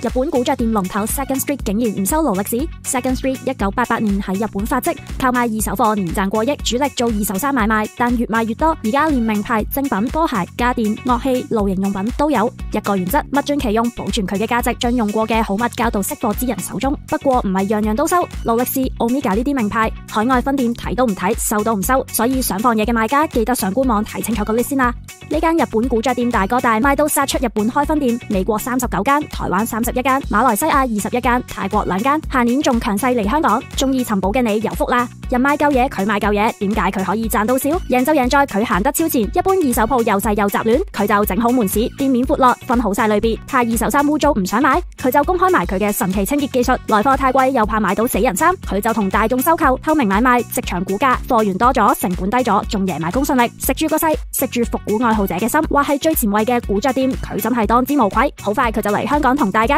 日本古着店龙头 Second Street 竟然唔收劳力士。Second Street 一九八八年喺日本发迹，靠卖二手货年赚过亿，主力做二手衫买卖，但越卖越多，而家连名牌精品、波鞋、家电、乐器、露营用品都有。一个原则，物尽其用，保存佢嘅价值，将用过嘅好物交到识货之人手中。不过唔系样样都收，劳力士、Omega 呢啲名牌，海外分店睇都唔睇，收都唔收。所以想放嘢嘅卖家记得上官网睇清楚 list 先啦。呢间日本古着店大哥大卖到杀出日本开分店，美国三十九间，台湾三。十一间马来西亚二十一间泰国两间下年仲强势嚟香港，中意寻宝嘅你有福啦！人卖旧嘢佢卖旧嘢，点解佢可以赚到少？赢就赢在佢行得超前，一般二手铺又细又杂乱，佢就整好门市，店面阔落，分好晒类别。怕二手衫污糟唔想买，佢就公开埋佢嘅神奇清洁技术。来货太贵又怕买到死人衫，佢就同大众收购透明买卖，直场股价，货源多咗成本低咗，仲赢埋公信力，食住个细食住复古爱好者嘅心，话系最前卫嘅古着店，佢真系当之无愧。好快佢就嚟香港同大家。